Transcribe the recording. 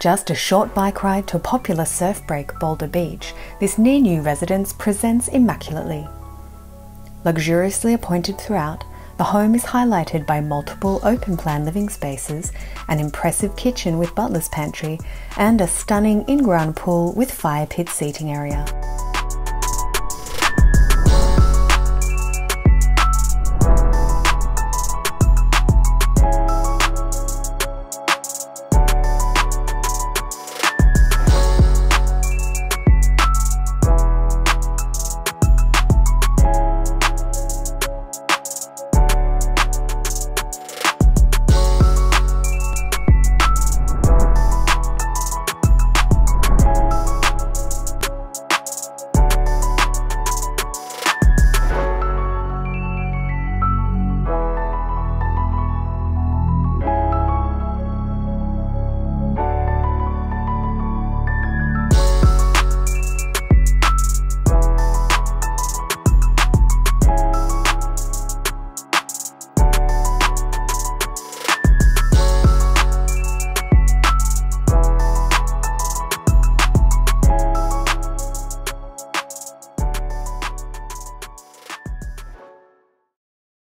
Just a short bike ride to popular surf break, Boulder Beach, this near new residence presents immaculately. Luxuriously appointed throughout, the home is highlighted by multiple open plan living spaces, an impressive kitchen with butler's pantry, and a stunning in ground pool with fire pit seating area.